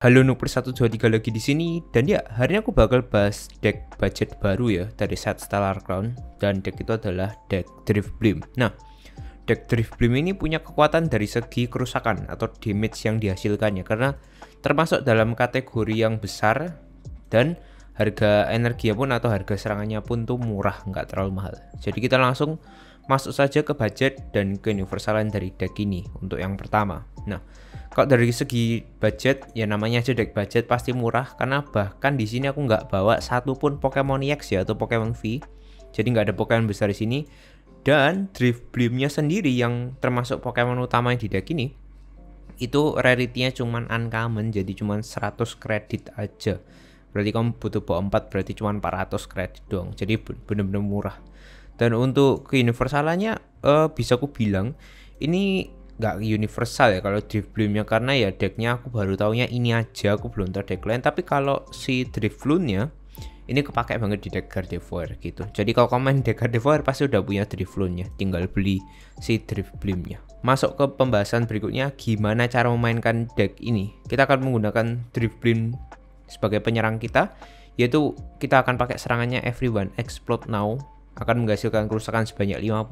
Halo Nuper 123 lagi di sini dan ya hari ini aku bakal bahas deck budget baru ya dari set Stellar Crown dan deck itu adalah deck Drift Blim. Nah, deck Drift Blim ini punya kekuatan dari segi kerusakan atau damage yang dihasilkannya karena termasuk dalam kategori yang besar dan harga energi pun atau harga serangannya pun tuh murah nggak terlalu mahal. Jadi kita langsung masuk saja ke budget dan ke universalan dari deck ini untuk yang pertama. Nah, kalau dari segi budget ya namanya aja deck budget pasti murah. Karena bahkan di sini aku nggak bawa satu pun Pokemon EX ya atau Pokemon V. Jadi nggak ada Pokemon besar di sini. Dan Drift Blimnya sendiri yang termasuk Pokemon utama yang di deck ini itu rarity-nya cuman uncommon jadi cuman 100 kredit aja. Berarti kamu butuh bawa 4 berarti cuma 400 kredit doang jadi bener-bener murah. Dan untuk ke universalannya uh, bisa aku bilang ini nggak universal ya kalau drift bloomnya karena ya decknya aku baru taunya ini aja aku belum tahu deck lain. Tapi kalau si drift bloomnya ini kepake banget di deck Gardevoir gitu. Jadi kalau komen deck Gardevoir pasti udah punya drift bloomnya tinggal beli si drift bloomnya masuk ke pembahasan berikutnya gimana cara memainkan deck ini? Kita akan menggunakan drift bloom sebagai penyerang kita yaitu kita akan pakai serangannya everyone explode now. Akan menghasilkan kerusakan sebanyak 50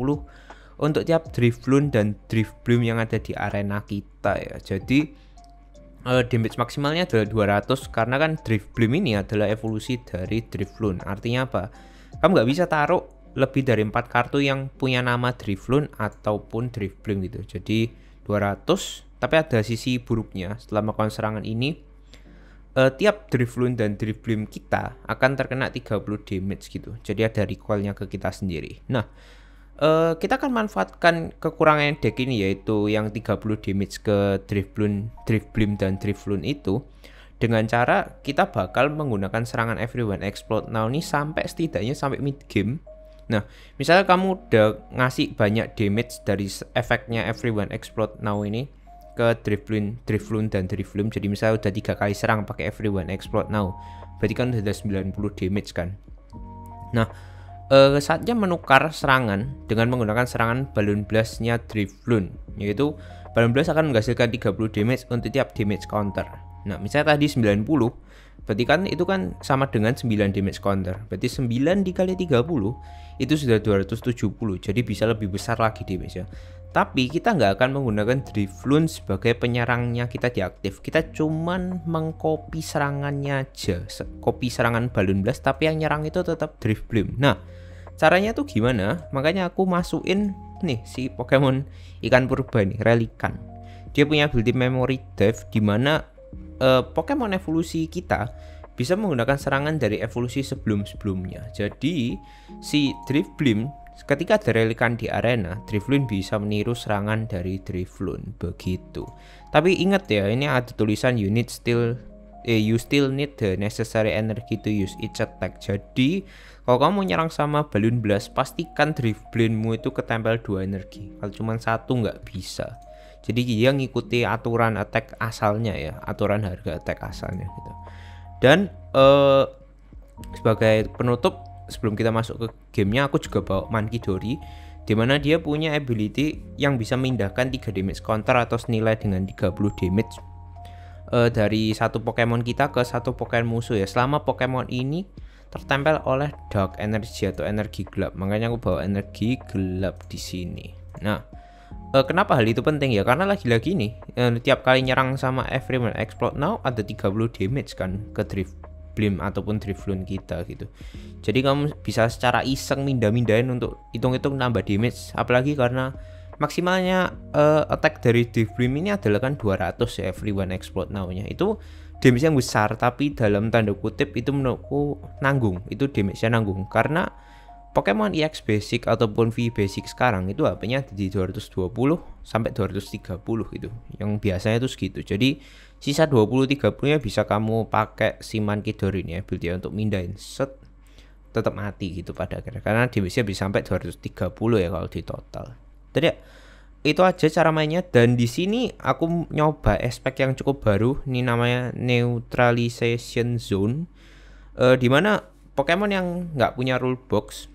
untuk tiap Drifloon dan Drifbloom yang ada di arena kita ya. Jadi uh, damage maksimalnya adalah 200 karena kan Drifbloom ini adalah evolusi dari Drifloon. Artinya apa? Kamu nggak bisa taruh lebih dari empat kartu yang punya nama Drifloon ataupun Drifbloom gitu. Jadi 200 tapi ada sisi buruknya setelah melakukan serangan ini uh, tiap Drifloon dan Drifbloom kita akan terkena 30 damage gitu. Jadi ada recoilnya ke kita sendiri. Nah, uh, kita akan manfaatkan kekurangan deck ini yaitu yang 30 damage ke Drifloon, Drifblim dan Drifloon itu dengan cara kita bakal menggunakan serangan Everyone Explode Now ini sampai setidaknya sampai mid game. Nah, misalnya kamu udah ngasih banyak damage dari efeknya Everyone Explode Now ini ke Drifloon, Drifloon dan Drifloon. Jadi misalnya udah tiga kali serang pakai Everyone Explode Now, berarti kan udah 90 damage kan. Nah, uh, saatnya menukar serangan dengan menggunakan serangan balloon blastnya Drifloon yaitu balloon blast akan menghasilkan 30 damage untuk tiap damage counter. Nah misalnya tadi 90 berarti kan itu kan sama dengan 9 damage counter. Berarti 9 dikali 30 itu sudah 270 jadi bisa lebih besar lagi damage ya tapi kita nggak akan menggunakan Drifloon sebagai penyerangnya kita diaktif. Kita cuman mengcopy serangannya aja. Copy serangan balloon blast tapi yang nyerang itu tetap Drifblim nah caranya tuh gimana? Makanya aku masukin nih si Pokemon ikan purba nih Relikan. Dia punya built-in memory dive di mana uh, Pokemon evolusi kita bisa menggunakan serangan dari evolusi sebelum-sebelumnya. Jadi si Drifblim ketika ada relikan di arena Drifloon bisa meniru serangan dari Drifloon begitu. Tapi ingat ya ini ada tulisan unit still eh, you still need the necessary energy to use each attack. Jadi kalau kamu nyerang sama balloon blast, pastikan drift blindmu itu ketempel dua energi. Kalau cuma satu nggak bisa. Jadi dia ngikuti aturan attack asalnya ya, aturan harga attack asalnya gitu. Dan uh, sebagai penutup sebelum kita masuk ke gamenya, aku juga bawa Mankidori di mana dia punya ability yang bisa memindahkan 3 damage counter atau senilai dengan 30 damage uh, dari satu Pokemon kita ke satu Pokemon musuh ya. Selama Pokemon ini tertempel oleh dark energy atau energi gelap. Makanya aku bawa energi gelap di sini. Nah, eh, kenapa hal itu penting ya? Karena lagi-lagi nih, eh, tiap kali nyerang sama Everyman Explode Now ada 30 damage kan ke Drift Blim ataupun Drifloon kita gitu. Jadi kamu bisa secara iseng mindah-mindahin untuk hitung-hitung nambah damage. Apalagi karena maksimalnya uh, attack dari Drifblim ini adalah kan 200 ya Everyone Explode Now-nya. Itu damage yang besar tapi dalam tanda kutip itu menurutku nanggung itu damage-nya nanggung karena Pokemon EX basic ataupun V basic sekarang itu HP-nya di 220 sampai 230 gitu. Yang biasanya itu segitu. Jadi sisa 20 30 nya bisa kamu pakai Siman Kidori ini ya build ya untuk mindahin set tetap mati gitu pada akhirnya karena damage-nya bisa sampai 230 ya kalau di total. Jadi ya itu aja cara mainnya. Dan di sini aku nyoba aspek yang cukup baru. Ini namanya neutralization zone. Uh, di mana Pokemon yang nggak punya rule box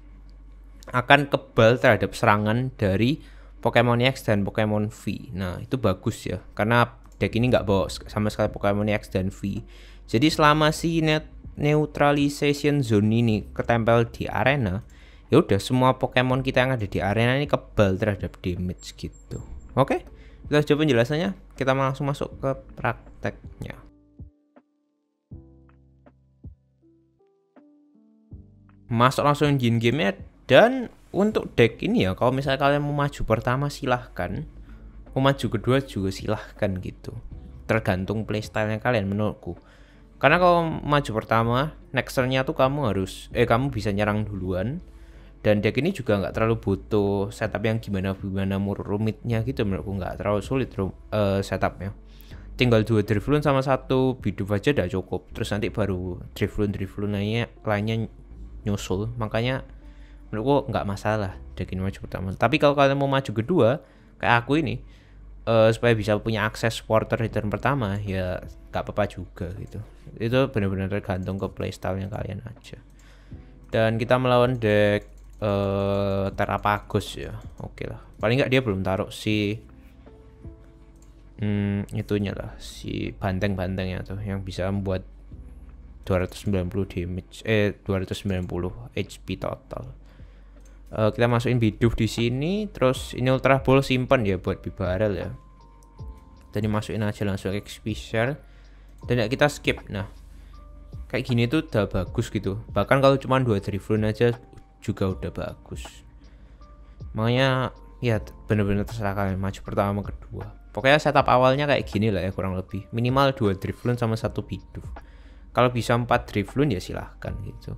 akan kebal terhadap serangan dari Pokemon X dan Pokemon V. Nah itu bagus ya. Karena deck ini nggak bawa sama sekali Pokemon X dan V. Jadi selama si net neutralization zone ini ketempel di arena, ya udah semua Pokemon kita yang ada di arena ini kebal terhadap damage gitu. Oke, kita coba penjelasannya. Kita langsung masuk ke prakteknya. Masuk langsung engine gamenya dan untuk deck ini ya, kalau misalnya kalian mau maju pertama silahkan, mau maju kedua juga silahkan gitu. Tergantung playstyle kalian menurutku karena kalau maju pertama next turn-nya tuh kamu harus eh kamu bisa nyerang duluan dan deck ini juga nggak terlalu butuh setup yang gimana gimana rumitnya gitu menurutku nggak terlalu sulit uh, setupnya. Tinggal dua Drifloon sama satu Bidoof aja udah cukup. Terus nanti baru Drifloon Drifloon lainnya lainnya nyusul. Makanya menurutku nggak masalah deck ini maju pertama. Tapi kalau kalian mau maju kedua kayak aku ini uh, supaya bisa punya akses supporter return pertama ya nggak apa-apa juga gitu. Itu benar-benar tergantung ke playstyle yang kalian aja. Dan kita melawan deck uh, Terapagos ya oke okay lah. Paling nggak dia belum taruh si hmm, itunya lah si banteng-bantengnya tuh yang bisa membuat 290 damage eh 290 HP total. Uh, kita masukin biduf di sini terus ini ultra ball simpan ya buat bibarel ya. Tadi masukin aja langsung expisher dan ya kita skip nah kayak gini tuh udah bagus gitu. Bahkan kalau cuma dua drifloon aja juga udah bagus. Makanya ya bener-bener terserah kalian maju pertama kedua. Pokoknya setup awalnya kayak gini lah ya kurang lebih. Minimal dua drifloon sama satu biduf kalau bisa empat drifloon ya silahkan gitu.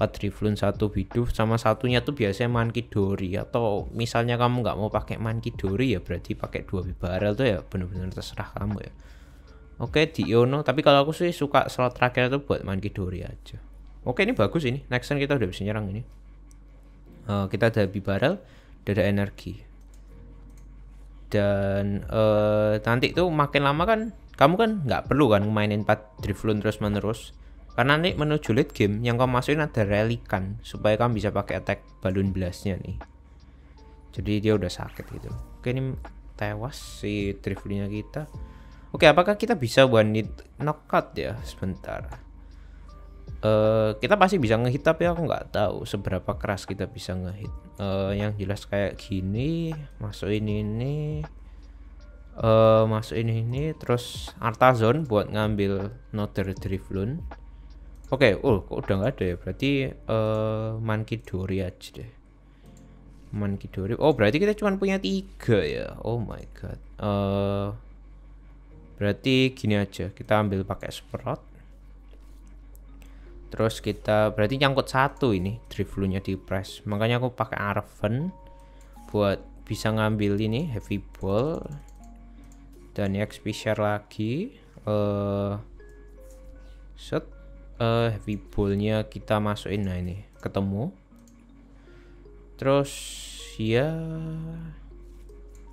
4 drifloon satu biduf sama satunya tuh biasanya mankidori. Atau misalnya kamu nggak mau pakai mankidori ya berarti pakai dua bibarel tuh ya bener-bener terserah kamu ya. Oke di Iono, tapi kalau aku sih suka slot terakhir itu buat main Kidori aja. Oke ini bagus ini, next turn kita udah bisa nyerang ini. Uh, kita ada Bibarel, ada energi. Dan uh, nanti tuh makin lama kan, kamu kan nggak perlu kan mainin 4 Drifloon terus menerus. Karena nanti menuju late game yang kamu masukin ada relikan supaya kamu bisa pakai attack balloon blastnya nih. Jadi dia udah sakit gitu. Oke ini tewas si Drifloonnya kita. Oke, apakah kita bisa one hit knockout ya? Sebentar. Uh, kita pasti bisa ngehit tapi aku nggak tahu seberapa keras kita bisa ngehit. Uh, yang jelas kayak gini, masukin ini, uh, masukin ini, terus Artazon buat ngambil Nother Drifloon. Oke, okay, oh kok udah nggak ada ya? Berarti uh, Mankidori aja deh. Mankidori. Oh berarti kita cuma punya tiga ya. Oh my god. Uh, berarti gini aja kita ambil pakai sprout terus kita berarti nyangkut satu ini drift nya di press. Makanya aku pakai Arven buat bisa ngambil ini heavy ball. Dan XP share lagi uh, set uh, heavy ballnya kita masukin. Nah ini ketemu. Terus ya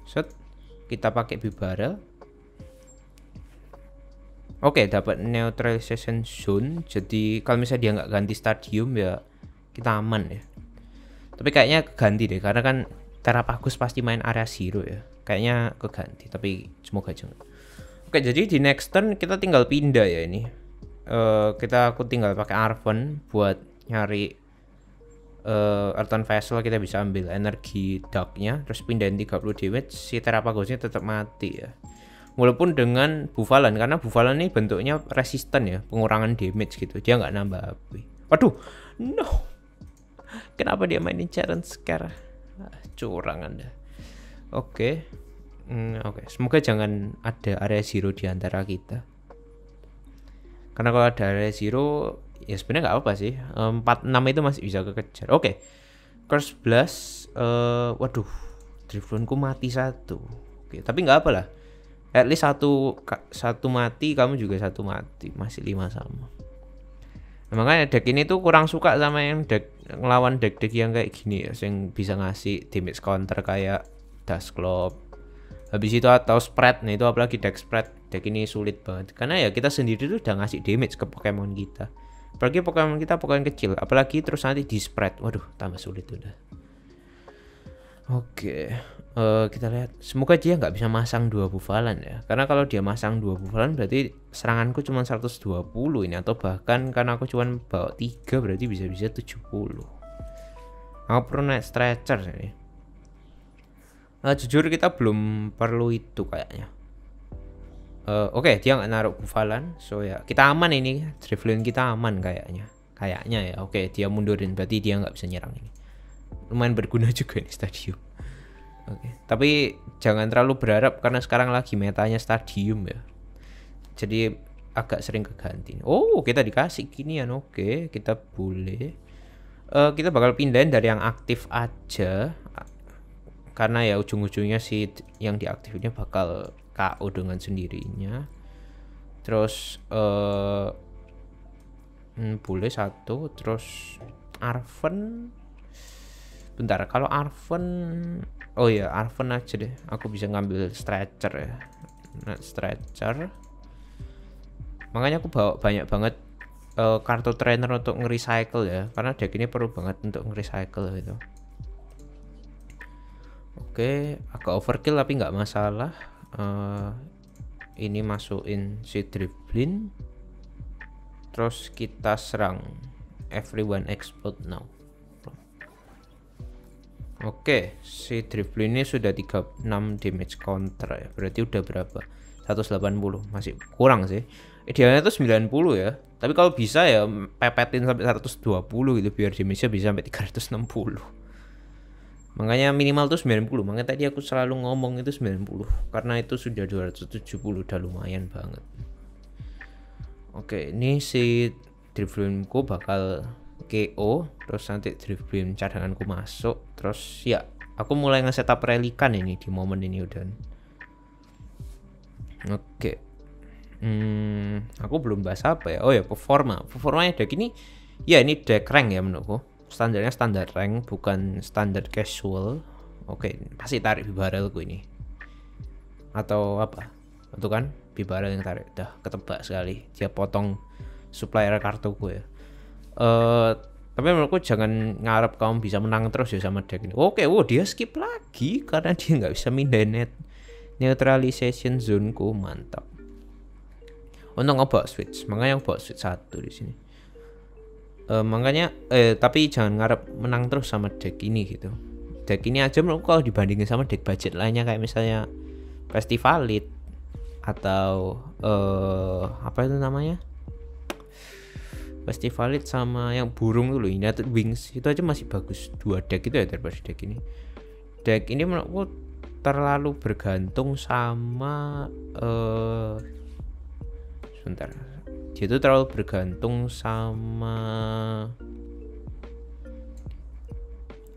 set kita pakai bibarel Oke, okay, dapat neutralization zone. Jadi kalau misalnya dia nggak ganti stadium ya kita aman ya. Tapi kayaknya ganti deh karena kan Terapagus pasti main area zero ya. Kayaknya keganti, tapi semoga jangan. Oke, jadi di next turn kita tinggal pindah ya ini. Uh, kita aku tinggal pakai Arven buat nyari uh, Earthen Vessel kita bisa ambil energi darknya terus pindahin 30 damage si Terapagosnya tetap mati ya walaupun dengan bufalan karena bufalan ini bentuknya resisten ya pengurangan damage gitu. Dia nggak nambah HP waduh no. Kenapa dia mainin Charen sekarang ah, curang anda. Oke. Okay. hmm, oke. Okay. semoga jangan ada area zero di antara kita. Karena kalau ada area zero ya sebenarnya nggak apa sih. 46 itu masih bisa kekejar. Oke. Okay. curse blast uh, waduh. Drifloonku mati satu. Oke tapi nggak apa lah at least satu satu mati kamu juga satu mati masih lima sama. Nah, makanya deck ini tuh kurang suka sama yang deck ngelawan deck-deck yang kayak gini ya yang bisa ngasih damage counter kayak Dust Club habis itu atau spread nah itu apalagi deck spread deck ini sulit banget. Karena ya kita sendiri tuh udah ngasih damage ke Pokemon kita. Apalagi Pokemon kita Pokemon kecil apalagi terus nanti di spread. Waduh tambah sulit udah. Oke. okay. Uh, kita lihat. Semoga dia nggak bisa masang dua bufalan ya. Karena kalau dia masang dua bufalan berarti seranganku cuma 120 ini. Atau bahkan karena aku cuma bawa tiga berarti bisa-bisa 70 aku perlu naik stretcher ini uh, jujur kita belum perlu itu kayaknya. Uh, oke okay, dia nggak naruh bufalan so ya kita aman ini. Driflin kita aman kayaknya. Kayaknya ya. Oke okay, dia mundurin. Berarti dia nggak bisa nyerang ini. Lumayan berguna juga ini stadium okay. tapi jangan terlalu berharap karena sekarang lagi metanya stadium ya. Jadi agak sering keganti. Oh kita dikasih ginian. Oke okay, kita boleh. Uh, kita bakal pindahin dari yang aktif aja. Karena ya ujung-ujungnya sih yang diaktifnya bakal KO dengan sendirinya. Terus uh, hmm, boleh satu. Terus Arven. Bentar kalau Arven oh ya Arven aja deh. Aku bisa ngambil stretcher ya. Nah, stretcher. Makanya aku bawa banyak banget uh, kartu trainer untuk nge-recycle ya. Karena deck ini perlu banget untuk nge-recycle gitu. Oke agak overkill tapi nggak masalah. Uh, ini masukin si dribbling terus kita serang everyone explode now Oke, si dribbling ini sudah 36 damage counter ya. Berarti udah berapa? 180. Masih kurang sih. Idealnya itu 90 ya. Tapi kalau bisa ya pepetin sampai 120 gitu biar damage-nya bisa sampai 360 makanya minimal tuh 90 makanya tadi aku selalu ngomong itu 90 karena itu sudah 270 udah lumayan banget oke ini si dribblingku bakal KO terus nanti dribbling cadanganku masuk terus ya aku mulai nge-setup relikan ini di momen ini udah. Oke. Hmm, aku belum bahas apa ya. Oh ya performa. Performanya deck ini ya ini deck rank ya menurutku. Standarnya standar rank bukan standar casual. Oke pasti tarik bibarel gue ini. Atau apa? Itu kan bibarel yang tarik. Dah ketebak sekali. Dia potong supplier kartu gue ya uh, tapi menurutku jangan ngarep kamu bisa menang terus ya sama deck ini. Oke wow dia skip lagi karena dia nggak bisa mindahin net neutralization zone ku mantap. Untuk ngebawa switch makanya ngebawa switch satu di sini. Uh, makanya eh tapi jangan ngarep menang terus sama deck ini gitu. Deck ini aja menurut kalau dibandingin sama deck budget lainnya kayak misalnya Festivalit atau uh, apa itu namanya Festivalit sama yang burung dulu United Wings. Itu aja masih bagus. Dua deck itu ya daripada deck ini. Deck ini menurutku terlalu bergantung sama uh, sebentar. Dia itu terlalu bergantung sama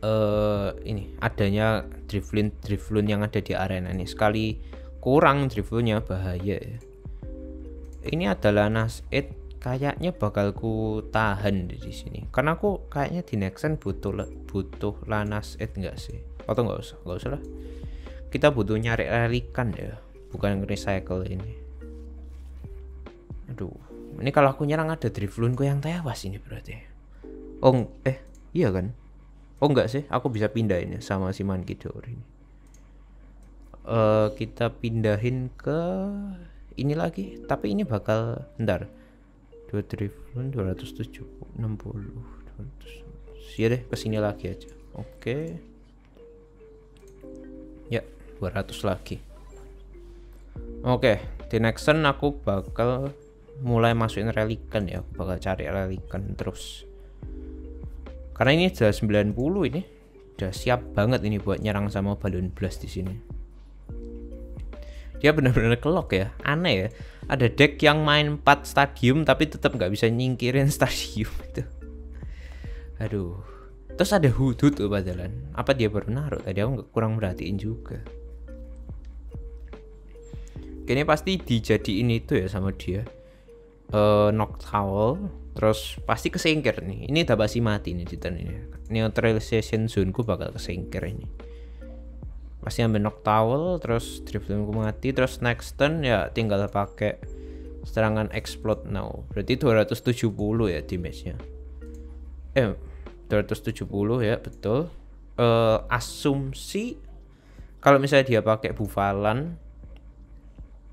uh, ini adanya driflin driflun yang ada di arena ini. Sekali kurang driflunnya bahaya ya. Ini adalah nas kayaknya bakal ku tahan di sini. Karena aku kayaknya di Nexen butuh butuh lanas ed enggak sih? Atau nggak usah nggak usah lah. Kita butuh nyari relikan ya bukan recycle ini. Aduh ini kalau aku nyerang ada driflunku yang tewas ini berarti. Oh eh iya kan? Oh enggak sih aku bisa pindahin ya sama si Mankidor ini. Uh, kita pindahin ke ini lagi tapi ini bakal ntar 2 triliun 270 60 200 ya deh ke sini lagi aja. Oke. Okay. ya 200 lagi. Oke okay, di next turn aku bakal mulai masukin relikan ya. Bakal cari relikan terus. Karena ini sudah 90 ini. Udah siap banget ini buat nyerang sama balon blast di sini. Dia benar-benar kelok ya. Aneh ya ada deck yang main 4 stadium tapi tetap nggak bisa nyingkirin stadium itu. Aduh. Terus ada hudut tuh padahal apa dia baru naruh tadi? Aku kurang merhatiin juga. Kayaknya pasti dijadiin itu ya sama dia. Uh, Noctowl terus pasti kesingkir nih. Ini udah pasti mati nih di ini. Neutralization zone ku bakal kesingkir ini pasti ambil Noctowl terus driftling ku mati terus next turn ya tinggal pakai serangan explode. Now berarti 270 ya damage nya eh 270 ya betul. Uh, asumsi kalau misalnya dia pakai bufalan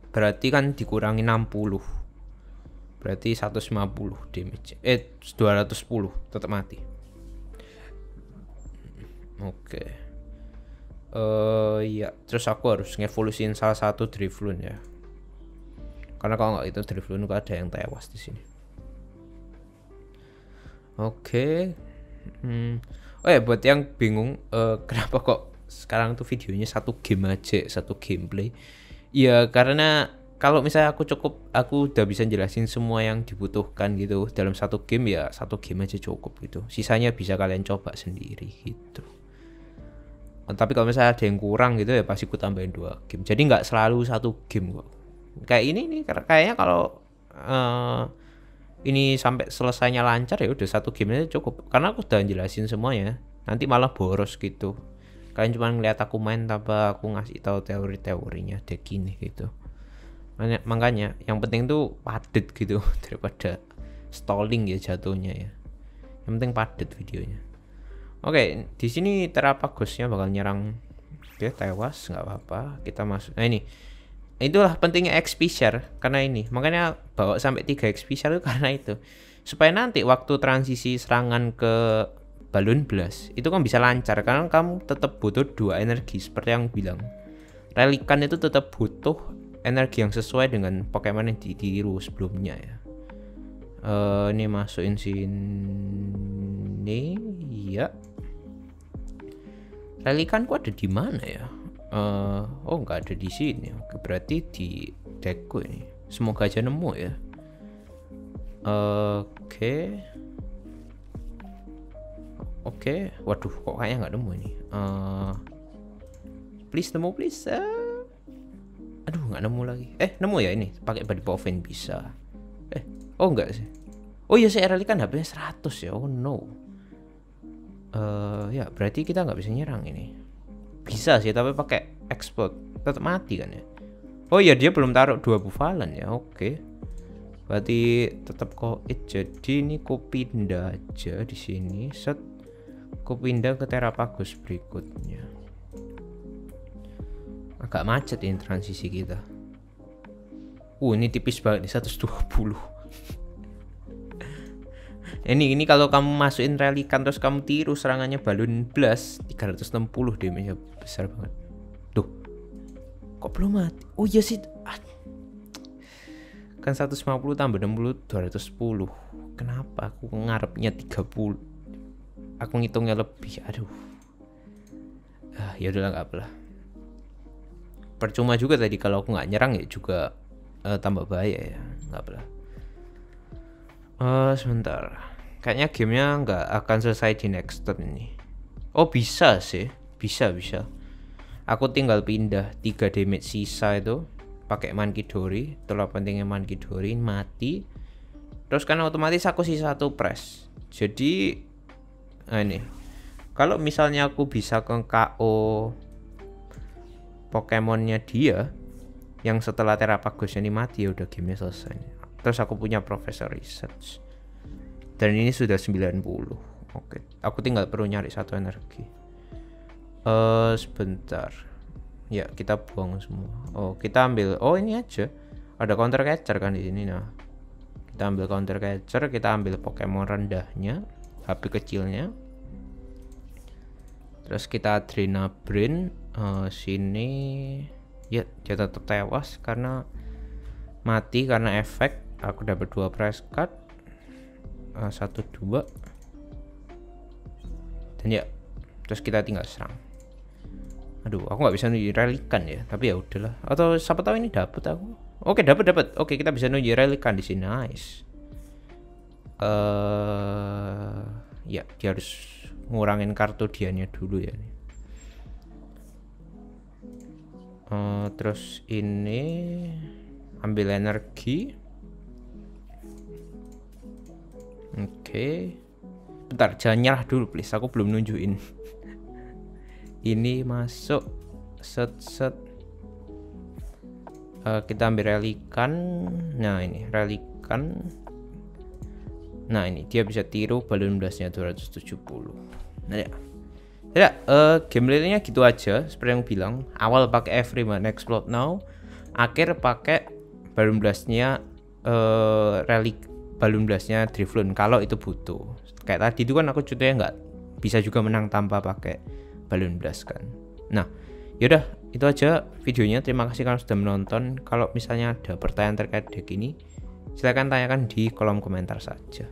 berarti kan dikurangi 60 berarti 150 damage eh 210 tetap mati. Oke. okay. Uh, ya terus aku harus ngevolusin salah satu Drifloon ya. Karena kalau nggak itu Drifloon ada yang tewas di sini. Oke. Okay. hmm. oh ya buat yang bingung uh, kenapa kok sekarang tuh videonya satu game aja satu gameplay? Ya karena kalau misalnya aku cukup aku udah bisa jelasin semua yang dibutuhkan gitu. Dalam satu game ya satu game aja cukup gitu. Sisanya bisa kalian coba sendiri gitu tapi kalau misalnya ada yang kurang gitu ya pasti aku tambahin dua game. Jadi nggak selalu satu game kok. Kayak ini nih kayaknya kalau uh, ini sampai selesainya lancar ya udah satu game aja cukup. Karena aku udah jelasin semuanya nanti malah boros gitu. Kalian cuma ngeliat aku main tanpa aku ngasih tahu teori-teorinya deck ini gitu. Makanya yang penting tuh padet gitu daripada stalling ya jatuhnya ya. Yang penting padet videonya oke di sini terapagusnya bakal nyerang oke tewas nggak apa-apa. Kita masuk nah ini. Itulah pentingnya XP share karena ini. Makanya bawa sampai 3 XP share itu karena itu. Supaya nanti waktu transisi serangan ke balon blast itu kan bisa lancar. Karena kamu tetap butuh dua energi seperti yang bilang. Relikan itu tetap butuh energi yang sesuai dengan Pokemon yang ditiru sebelumnya ya. Uh, ini masukin sini. Ya relikanku ada di mana ya uh, oh nggak ada di sini oke berarti di deckku ini semoga aja nemu ya oke okay. Oke, okay. waduh, kok kayaknya nggak nemu ini. Uh, please nemu please. Uh, aduh, nggak nemu lagi. Eh, nemu ya ini. Pakai body poven bisa. Eh, oh enggak sih. Oh iya, saya kan HP-nya 100 ya. Oh no. Uh, ya berarti kita nggak bisa nyerang ini. Bisa sih, tapi pakai export tetap mati kan ya. Oh iya, dia belum taruh dua bufalan ya. Oke. Okay. Berarti tetap kok jadi ini pindah aja di sini. Set pindah ke Terapagus berikutnya. Agak macet ini transisi kita. Uh, ini tipis banget nih 120. Ini ini kalau kamu masukin relikan terus kamu tiru serangannya balon blast 360 damage besar banget. Tuh. Kok belum mati? Oh iya sih. Ah. Kan 150 tambah 60 210. Kenapa aku ngarepnya 30? aku ngitungnya lebih aduh ah, ya udah nggak apa percuma juga tadi kalau aku nggak nyerang ya juga uh, tambah bahaya ya nggak apa uh, sebentar. Kayaknya gamenya nggak akan selesai di next turn ini. Oh bisa sih. Bisa bisa. Aku tinggal pindah 3 damage sisa itu. Pakai mankidori. Telah pentingnya mankidori. Mati. Terus kan otomatis aku sisa satu press. Jadi nah ini. Kalau misalnya aku bisa ke KO Pokemonnya dia yang setelah Terapagos ini mati ya udah gamenya selesai terus aku punya Professor Research. Dan ini sudah 90 oke aku tinggal perlu nyari satu energi. Uh, sebentar. Ya kita buang semua. Oh kita ambil oh ini aja. Ada counter catcher kan di sini nah. Kita ambil counter catcher kita ambil Pokemon rendahnya HP kecilnya. Terus kita Adrena Brain uh, sini. Ya dia tetap tewas karena mati karena efek aku dapat dua press card uh, satu dua. Dan ya terus kita tinggal serang. Aduh aku nggak bisa nunjuk relikan ya tapi ya udahlah. Atau siapa tahu ini dapat aku. Oke dapat dapat oke kita bisa nunjuk relikan di sini. Nice. Uh, ya dia harus ngurangin kartu dianya dulu ya. Uh, terus ini ambil energi oke. Okay. bentar jangan nyerah dulu please. Aku belum nunjukin. Ini masuk. Set set. Uh, kita ambil relikan. Nah ini. Relikan. Nah ini. Dia bisa tiru balon blastnya 270 Nah ya. Ya, uh, gameplaynya gitu aja. Seperti yang bilang, awal pakai Everyman Explode Now, akhir pakai Balloon Blastnya uh, relic Balloon Blastnya Drifloon kalau itu butuh. Kayak tadi itu kan aku contohnya nggak bisa juga menang tanpa pakai Balloon Blast kan. Nah, yaudah itu aja videonya. Terima kasih kalian sudah menonton. Kalau misalnya ada pertanyaan terkait deck ini, silahkan tanyakan di kolom komentar saja.